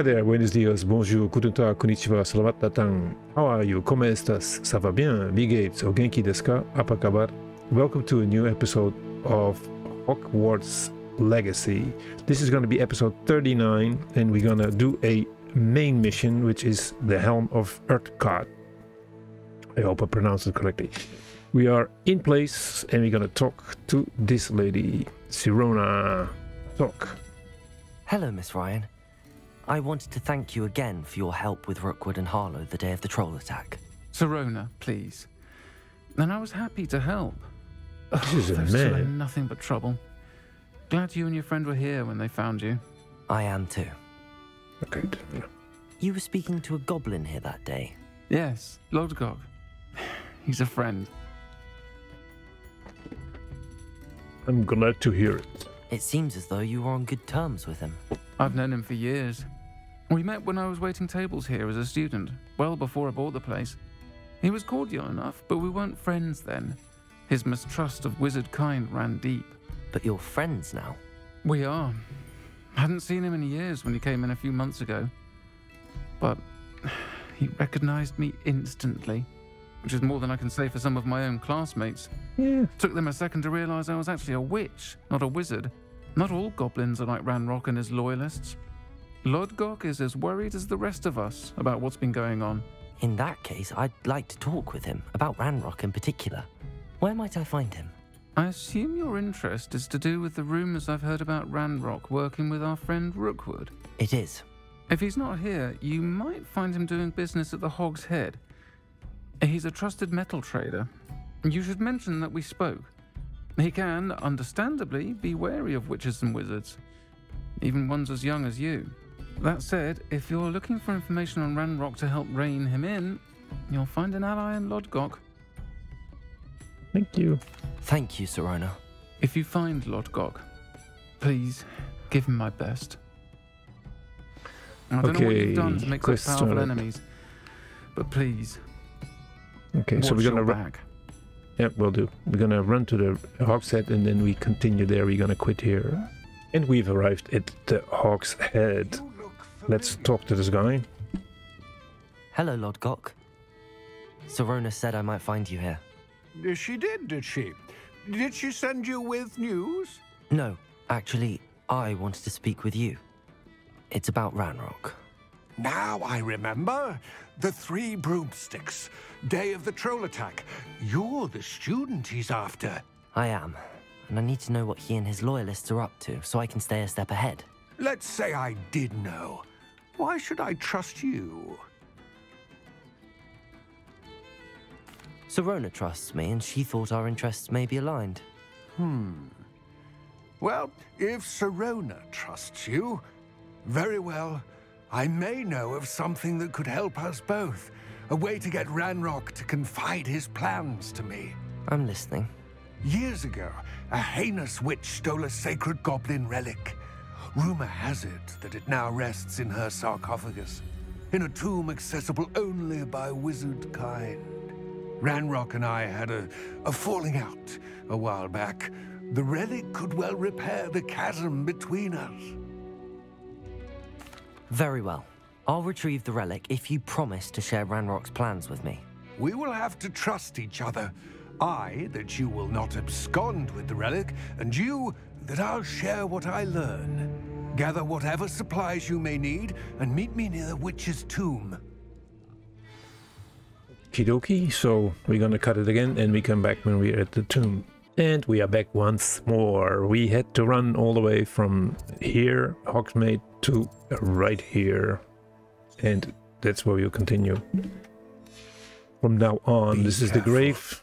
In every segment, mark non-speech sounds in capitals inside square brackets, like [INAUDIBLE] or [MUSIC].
Hi there, buenos dias, bonjour, guten tag, konnichiwa, selamat datang. How are you? ¿Cómo estás? Ça va bien? Wie? O genki desu ka? Welcome to a new episode of Hogwarts Legacy. This is going to be episode 39, and we're going to do a main mission, which is the Helm of Urtkot. I hope I pronounced it correctly. We are in place, and we're going to talk to this lady, Sirona. Talk. Hello, Miss Ryan. I wanted to thank you again for your help with Rookwood and Harlow the day of the troll attack. Sirona, please. And I was happy to help. This oh, is a Those two are man. nothing but trouble. Glad you and your friend were here when they found you. I am too. Okay. You were speaking to a goblin here that day. Yes, Lodgok. He's a friend. I'm glad to hear it. It seems as though you were on good terms with him. I've known him for years. We met when I was waiting tables here as a student, well before I bought the place. He was cordial enough, but we weren't friends then. His mistrust of wizard kind ran deep. But you're friends now. We are. I hadn't seen him in years when he came in a few months ago. But he recognized me instantly, which is more than I can say for some of my own classmates. Yeah. Took them a second to realize I was actually a witch, not a wizard. Not all goblins are like Ranrock and his loyalists. Lodgok is as worried as the rest of us about what's been going on. In that case, I'd like to talk with him, about Ranrock in particular. Where might I find him? I assume your interest is to do with the rumors I've heard about Ranrock working with our friend Rookwood. It is. If he's not here, you might find him doing business at the Hog's Head. He's a trusted metal trader. You should mention that we spoke. He can, understandably, be wary of witches and wizards, even ones as young as you. That said, if you're looking for information on Ranrock to help rein him in, you'll find an ally in Lodgok. Thank you. Thank you, Sirona. If you find Lodgok, please give him my best. I don't know what you've done to make such powerful enemies, but please, Okay, so we're gonna your run. back. Yeah, we'll do. We're gonna run to the Hog's Head and then we continue there. We're gonna quit here. And we've arrived at the Hog's Head. Let's talk to this guy. Hello, Lord Lodgok. Sirona said I might find you here. She did, did she? Did she send you with news? No, actually, I wanted to speak with you. It's about Ranrock. Now I remember. The three broomsticks. Day of the troll attack. You're the student he's after. I am, and I need to know what he and his loyalists are up to so I can stay a step ahead. Let's say I did know. Why should I trust you? Sirona trusts me, and she thought our interests may be aligned. Hmm. Well, if Sirona trusts you, very well. I may know of something that could help us both. A way to get Ranrock to confide his plans to me. I'm listening. Years ago, a heinous witch stole a sacred goblin relic. Rumor has it that it now rests in her sarcophagus, in a tomb accessible only by wizard kind. Ranrock and I had a, a falling out a while back. The relic could well repair the chasm between us. Very well. I'll retrieve the relic if you promise to share Ranrock's plans with me. We will have to trust each other. I, that you will not abscond with the relic, and you, that I'll share what I learn. Gather whatever supplies you may need, and meet me near the witch's tomb. Kidoki. So we're gonna cut it again and we come back when we're at the tomb. And we are back once more. We had to run all the way from here, Hogsmeade, to right here. And that's where we'll continue. From now on, Be this is the grave.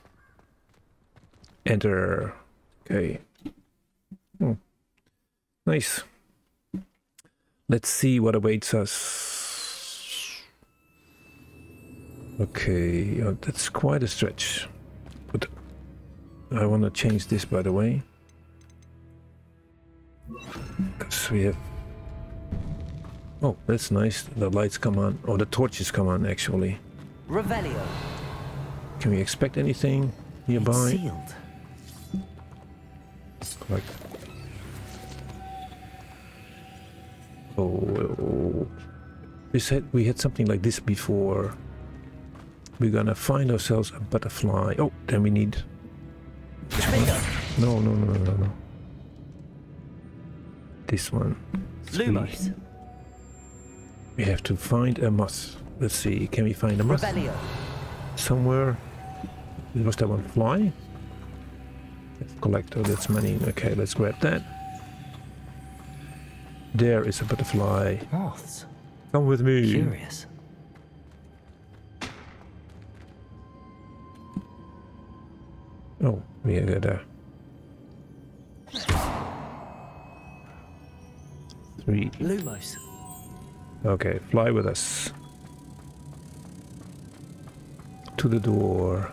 Enter. Okay. Hmm. Nice. Let's see what awaits us. Okay, uh, that's quite a stretch. But I want to change this, by the way. Because we have... Oh, that's nice. The lights come on. Oh, the torches come on, actually. Revelio. Can we expect anything It's nearby? sealed. Like... Oh, We said we had something like this before. We're gonna find ourselves a butterfly. Oh, then we need. No, no, no, no, no. no. This one. Lumos. We have to find a moth. Let's see, can we find a moth? Revelio. Somewhere. Was that one fly? Collector, that's money. Okay, let's grab that. There is a butterfly. Moths. Come with me. Curious. Oh, we got a three. Lumos. Okay, fly with us. To the door.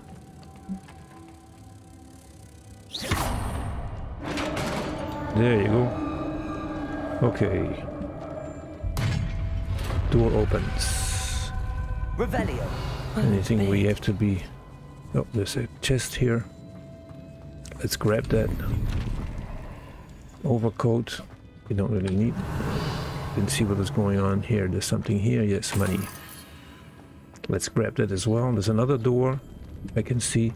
There you go. Okay. Door opens. Revelio. Anything we have to be... Oh, there's a chest here. Let's grab that. Overcoat. We don't really need. Didn't see what was going on here. There's something here. Yes, money. Let's grab that as well. There's another door I can see.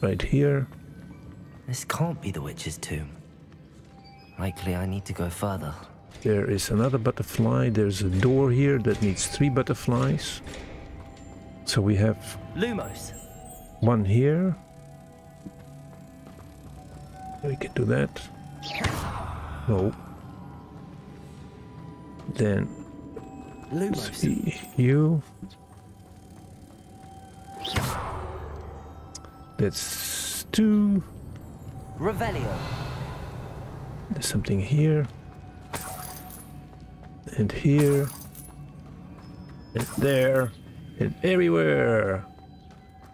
Right here. This can't be the witch's tomb. Likely I need to go further. There is another butterfly. There's a door here that needs three butterflies. So we have Lumos. one here. We can do that. No. Then Lumos. see you. That's two. Revelio. There's something here. And here. And there. And everywhere.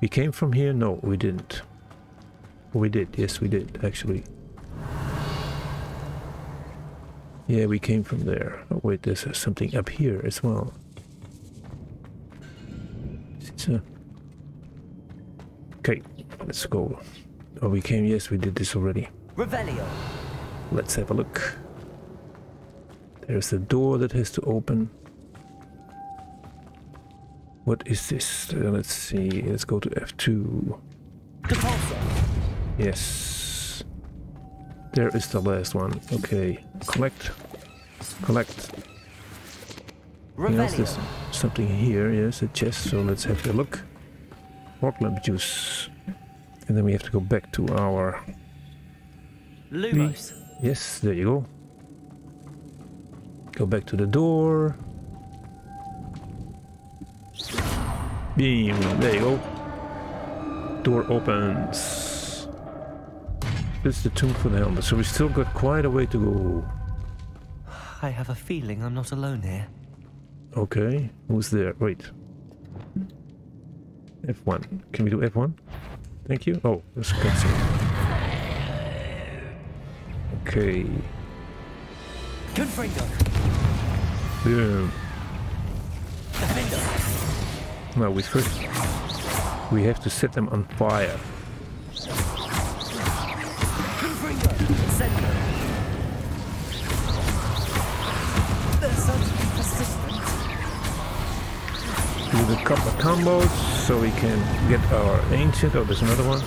We came from here? No, we didn't. We did. Yes, we did, actually. Yeah, we came from there. Oh, wait, there's uh, something up here as well. It's, uh, Okay, let's go. Oh, we came. Yes, we did this already. Revelio. Let's have a look. There's a door that has to open. What is this? Uh, let's see. Let's go to F2. Depulso. Yes. There is the last one. Okay. Collect. Collect. Else? There's something here. Yes, a chest. So let's have a look. Lamp juice. And then we have to go back to our Lumos. Yes, there you go. Go back to the door. Beam, there you go. Door opens. This is the tomb for the helmet, so we still got quite a way to go. I have a feeling I'm not alone here. Okay, who's there? Wait. F1. Can we do F1? Thank you. Oh, let's cutscene. Okay. Confringo. Boom. Now we first we have to set them on fire. Do the couple combos so we can get our ancient. Oh, there's another one.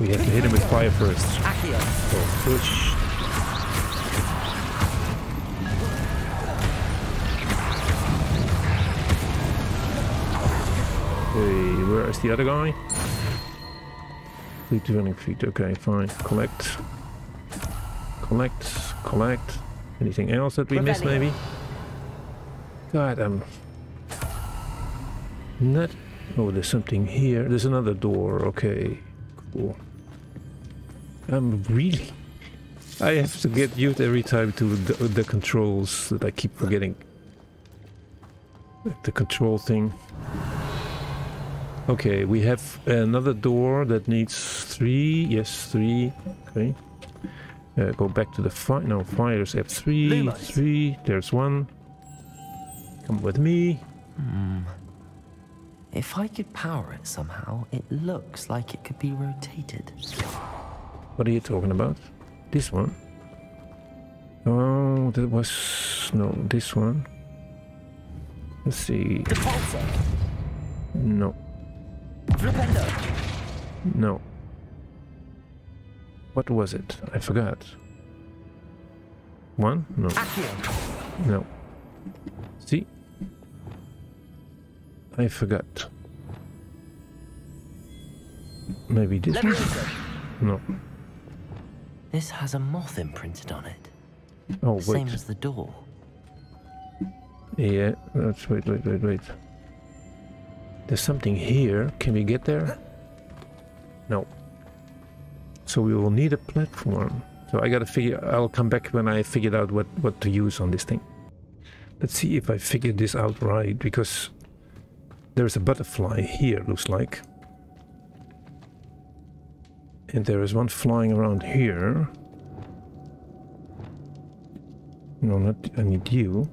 We have to hit him with fire first. Push. Okay, where is the other guy? Fleet dwelling feet. Okay, fine. Collect. Collect. Collect. Anything else that we missed, maybe? God, I'm not. Oh, there's something here. There's another door. Okay, cool. I'm really. I have to get used every time to the, the controls that I keep forgetting. The control thing. Okay, we have another door that needs three. Yes, three. Okay. Uh, go back to the fire. No, fires F3. Lumos. Three. There's one. Come with me. If I could power it somehow, it looks like it could be rotated. What are you talking about? This one? Oh, that was... No, this one. Let's see. Depulsor! No, Flipendo! no. What was it? I forgot. One? No, no. See? I forgot. Maybe this one? No. This has a moth imprinted on it. Oh, Same wait. as the door. Yeah, let's wait, wait, wait, wait. There's something here. Can we get there? No. So we will need a platform. So I gotta figure. I'll come back when I figured out what what to use on this thing. Let's see if I figured this out right because there's a butterfly here. Looks like, and there is one flying around here. No, not. I need you.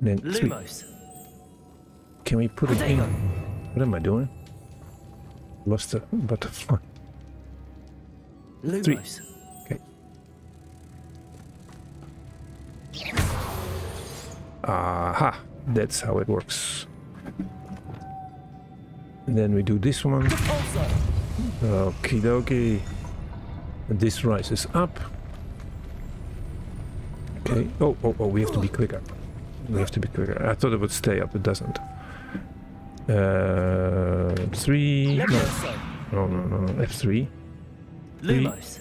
Then three. Lumos! Can we put it in? What am I doing? Lost a butterfly. Lumos! Okay. Aha! That's how it works. And then we do this one. Depulsor! Okie dokie. And this rises up. Okay. Oh, oh, oh, we have to be quicker. We have to be quicker. I thought it would stay up, it doesn't. Uh, three. No, no, no, no, no. F3. Lumos!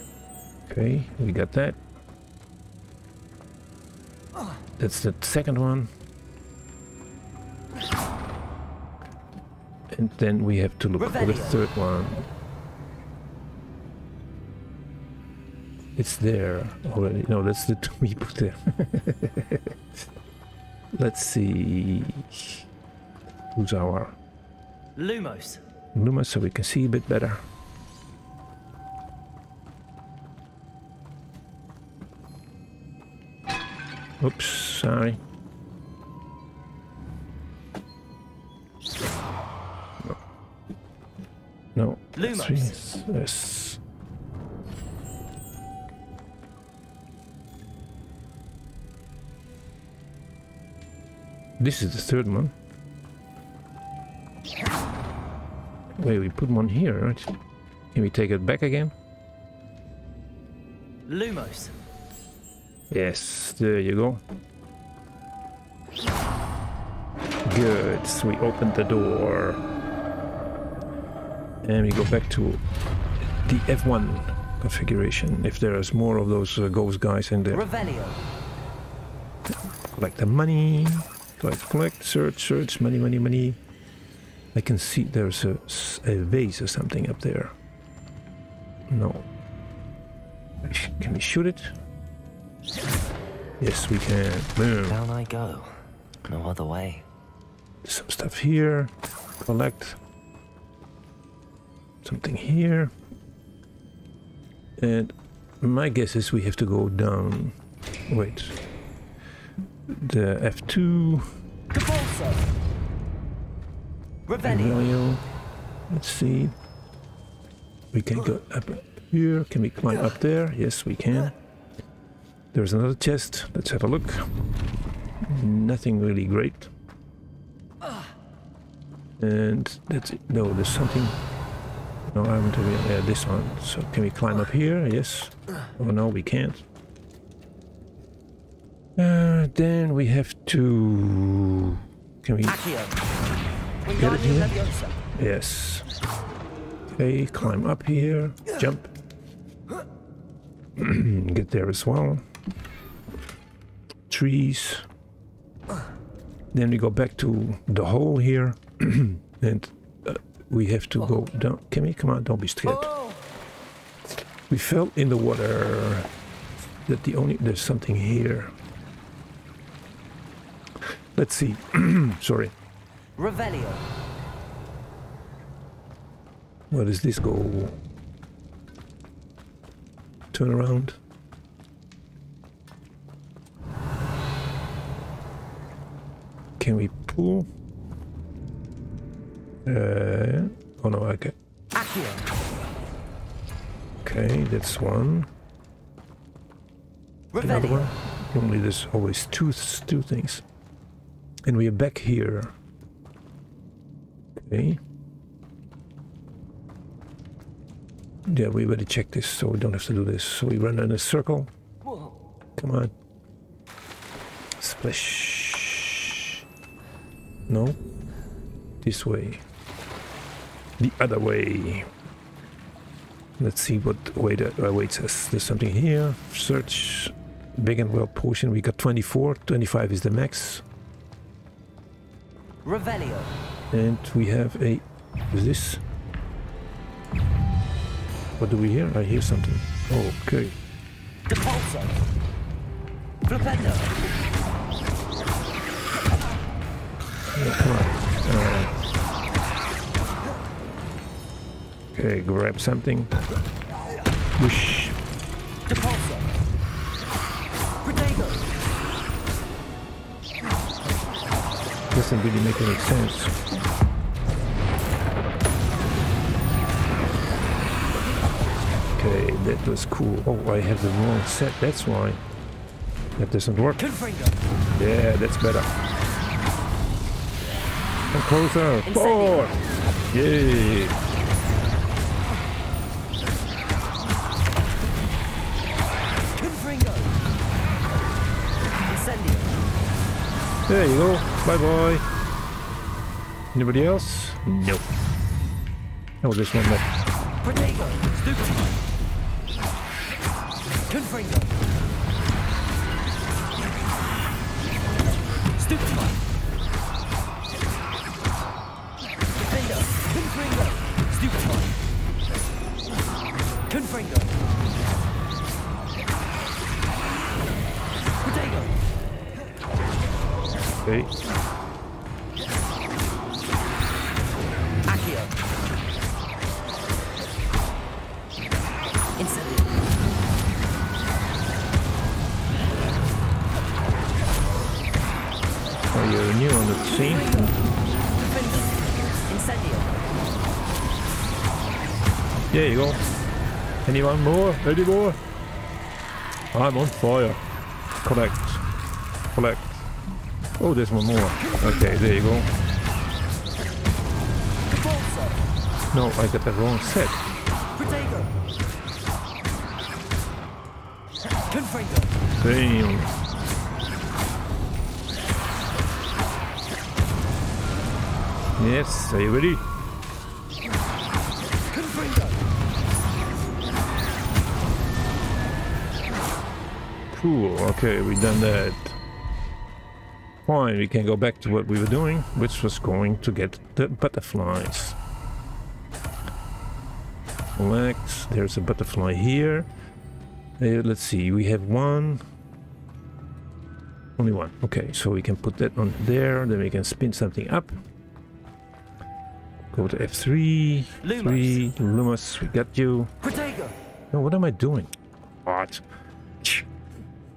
Okay, we got that. That's the second one. And then we have to look for the third one. It's there already. No, that's the [LAUGHS] two we put there. [LAUGHS] Let's see. Who's our Lumos! Lumos, so we can see a bit better? Oops, sorry. No. No. Lumos. Yes. yes. This is the third one. Wait, we put one here, right? Can we take it back again? Lumos! Yes, there you go. Good, so we opened the door. And we go back to the F1 configuration. If there's more of those uh, ghost guys in there. Revelio! Collect the money. Collect, collect, search, search, money, money, money. I can see there's a vase or something up there. No. Can we shoot it? Yes, we can. Boom. Down I go. No other way. Some stuff here. Collect. Something here. And my guess is we have to go down. Wait. The F2. Depulsor! Revelio! Aurelio. Let's see. We can go up here. Can we climb up there? Yes, we can. There's another chest. Let's have a look. Nothing really great. And that's it. No, there's something. No, I want to be yeah, this one. So can we climb up here? Yes. Oh no, we can't. Uh, then we have to. Can we? Get it here? Yes. Okay, climb up here, jump. [CLEARS THROAT] Get there as well. Trees. Then we go back to the hole here, [CLEARS THROAT] and uh, we have to go down. Can we come on? Don't be scared. We fell in the water. That the only there's something here. Let's see. [CLEARS THROAT] Sorry. Revelio! Where does this go? Turn around. Can we pull? Uh, oh no, okay. Okay, that's one. Another one. Normally there's always two, two things. And we are back here. Okay. Yeah, we better check this so we don't have to do this. So we run in a circle. Come on. Splash. No. This way. The other way. Let's see what way that awaits us. There's something here. Search. Wiggenweld potion. We got 24. 25 is the max. Revelio. And we have a. Is this? What do we hear? I hear something. Okay. Depulso. Flipendo. Yeah, come on. Okay, grab something. Whoosh. Doesn't really make any sense. Okay, that was cool. Oh, I have the wrong set, that's why. That doesn't work. Yeah, that's better. Come closer. Four! Yay! There you go. Bye bye. Anybody else? Nope. Oh, there's one left. Protego. Stupefy. Confringo. Stupefy. Confringo. Protego. Okay. Accio. Incendio. Oh, you're new on the scene. Defender. Incendio. There you go. Anyone more? Any more? I'm on fire. Collect. Collect. Oh, there's one more. Okay, there you go. No, I got the wrong set. Damn. Yes, are you ready? Cool. Okay, we done that. Fine, we can go back to what we were doing, which was going to get the butterflies. Relax. There's a butterfly here. Uh, let's see. We have one. Only one. Okay, so we can put that on there. Then we can spin something up. Go to F3. Lumos. Three. Lumos, we got you. Protego. No, what am I doing? What?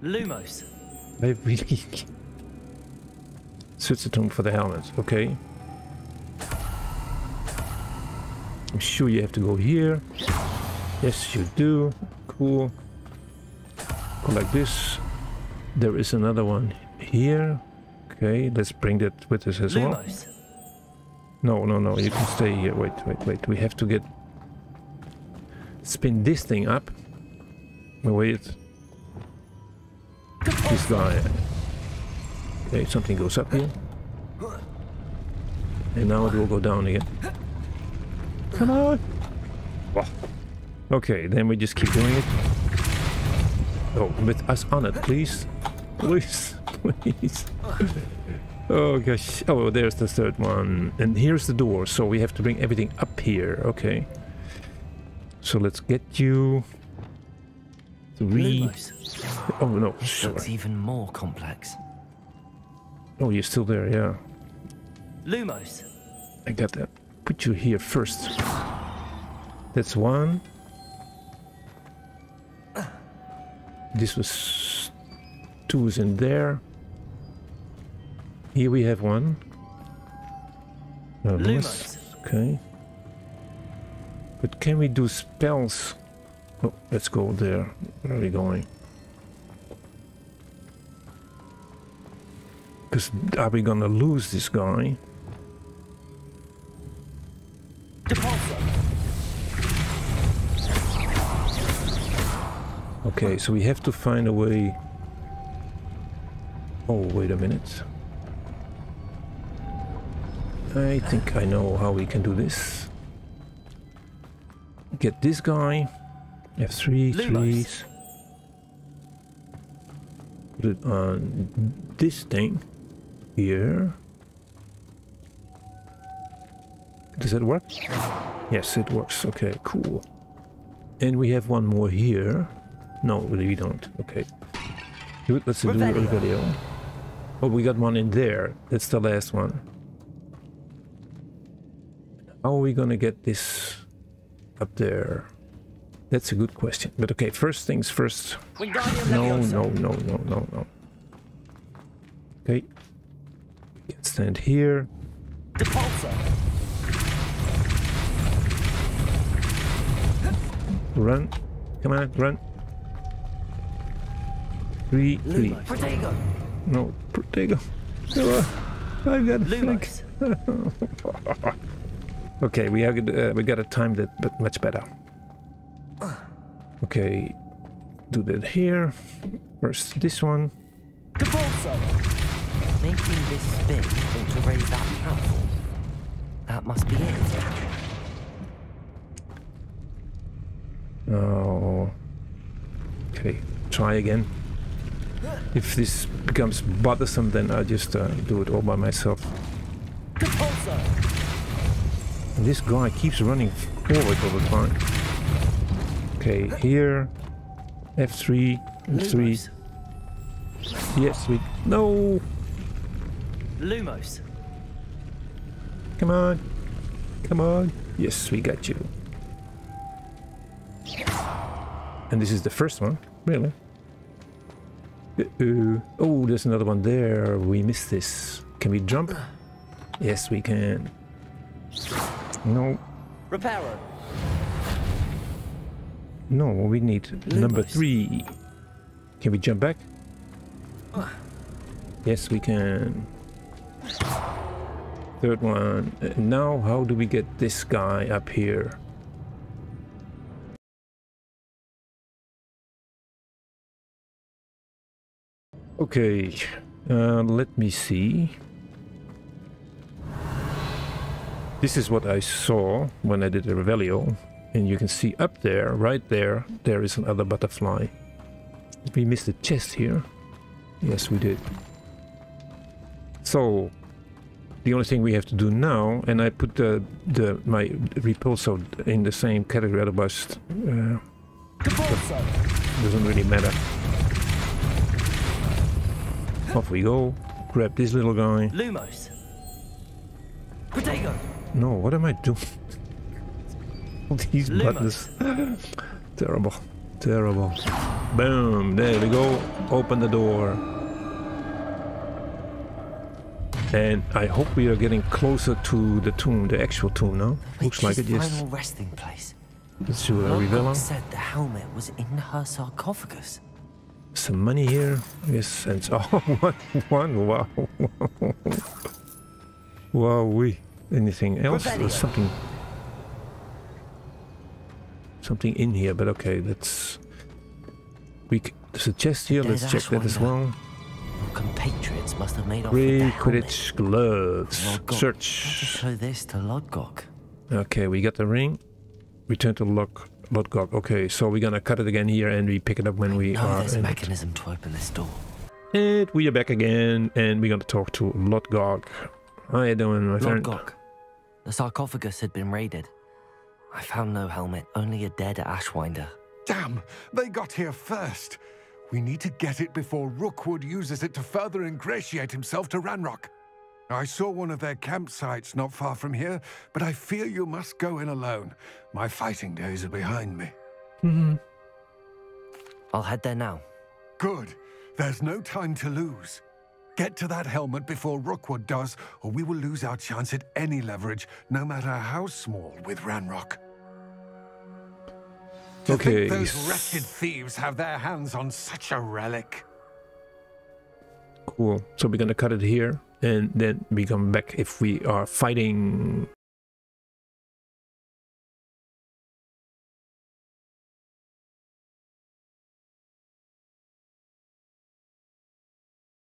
Lumos. I really [LAUGHS] switch the tone for the helmet. Okay. I'm sure you have to go here. Yes, you do. Cool. Go like this. There is another one here. Okay, let's bring that with us as well. Lumos. No, no, no. You can stay here. Wait, wait, wait. We have to get spin this thing up. Wait. This guy. Okay, something goes up here. And now it will go down again. Come on. Okay, then we just keep doing it. Oh, with us on it, please. Please, please. Oh gosh. Oh, there's the third one. And here's the door, so we have to bring everything up here. Okay. So let's get you... Three... Lumos. Oh no, This looks even more complex. Oh, you're still there, yeah. Lumos. I got that. Put you here first. That's one. This was two is in there. Here we have one. Uh. Lumos. Okay. But can we do spells? Oh, let's go there. Where are we going? Because are we gonna lose this guy? Okay, so we have to find a way. Oh, wait a minute. I think I know how we can do this. Get this guy. F3, Lumos. threes. Put it on this thing here. Does that work? Yes, it works. Okay, cool. And we have one more here. No, we don't. Okay. Do it. Let's do a Revelio. video. Oh, we got one in there. That's the last one. How are we gonna get this up there? That's a good question. But okay, first things first. No, no, no, no, no, no. Okay. We can stand here. Run. Come on, run. Three, three. Protego. No, Protego. Oh, I've got a. [LAUGHS] Okay, we have uh, we gotta time that but much better. Okay, do that here. First this one. Depulso. Making this spin to raise that. That must be it. Oh. Okay, try again. If this becomes bothersome, then I'll just uh, do it all by myself. And this guy keeps running forward all the time. Okay, here. F3. F3. Lumos. Yes, we. No! Lumos. Come on. Come on. Yes, we got you. And this is the first one, really. Uh-oh. Oh, there's another one there. We missed this. Can we jump? Yes, we can. No, Reparo. No, we need number three. Can we jump back? Yes, we can. Third one. Uh, now, how do we get this guy up here? Okay, uh, let me see. This is what I saw when I did the Revelio. And you can see up there, right there, there is another butterfly. Did we miss the chest here? Yes, we did. So, the only thing we have to do now, and I put the, the my repulsor in the same category, otherwise uh, doesn't really matter. Off we go. Grab this little guy. Lumos. Protego. No, what am I doing? All [LAUGHS] these Lumos. buttons. [GASPS] terrible. Terrible. Boom. There we go. Open the door. And I hope we are getting closer to the tomb, the actual tomb now. Looks like it, Witch's yes. final resting place. Let's do a Lockhart Rivella. said the helmet was in her sarcophagus. Some money here. Yes, and [LAUGHS] oh, one, one. Wow. [LAUGHS] wow, we. Anything else? Revelio. There's something. Something in here, but okay, let's. We. c- There's a chest here. Let's check that as well. Compatriots must have made off with the helmet. Quidditch gloves. Lodgok. Search. show this to Lodgok. Okay, we got the ring. Return to lock. Lodgok. Okay, so we're gonna cut it again here, and we pick it up when we No, are there's a in it. mechanism to open this door. And we are back again, and we're gonna talk to Lodgok. How you doing, my friend? Lodgok. The sarcophagus had been raided. I found no helmet, only a dead Ashwinder. Damn, they got here first. We need to get it before Rookwood uses it to further ingratiate himself to Ranrock. I saw one of their campsites not far from here, but I fear you must go in alone. My fighting days are behind me. Mm-hmm. I'll head there now. Good. There's no time to lose. Get to that helmet before Rookwood does, or we will lose our chance at any leverage, no matter how small, with Ranrock. To Okay. think those wretched thieves have their hands on such a relic. Cool. So we're gonna cut it here, and then we come back if we are fighting